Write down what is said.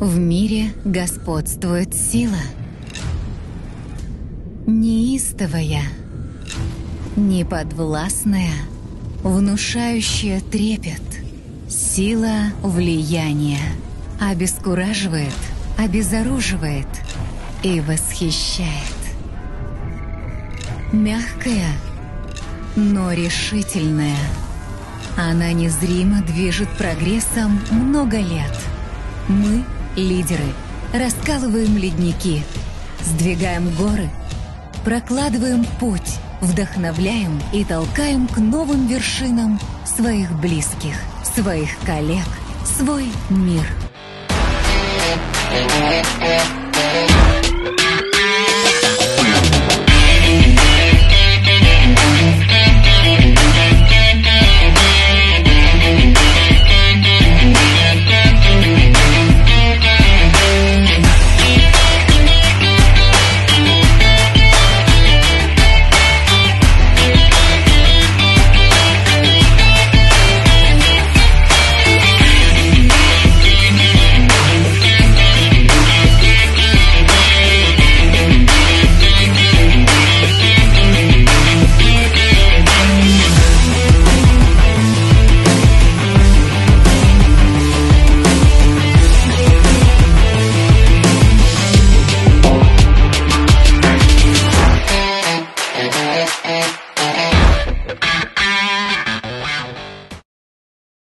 В мире господствует сила. Неистовая, неподвластная, внушающая трепет. Сила влияния обескураживает, обезоруживает и восхищает. Мягкая, но решительная. Она незримо движет прогрессом много лет. Мы, лидеры, раскалываем ледники, сдвигаем горы, прокладываем путь, вдохновляем и толкаем к новым вершинам своих близких, своих коллег, свой мир. Thank you.